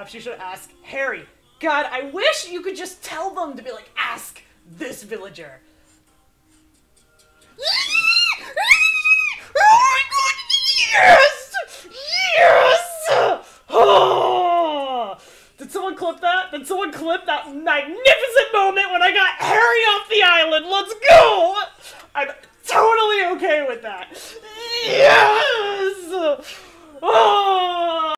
perhaps you should ask Harry. God, I wish you could just tell them to be like, ask this villager. oh Yes! Yes! Oh! Did someone clip that? Did someone clip that magnificent moment when I got Harry off the island? Let's go! I'm totally okay with that. Yes! Oh!